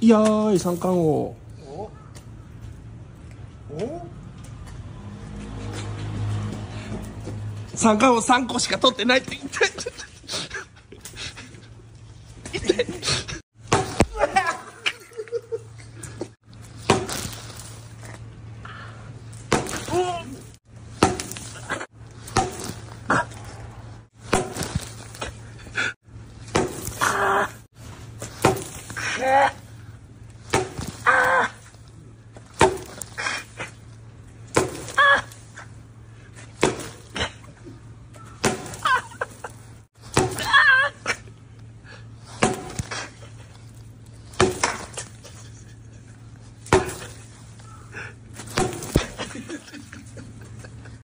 いやーい三冠王。おお三冠王3個しか取ってないって言って。痛いくっ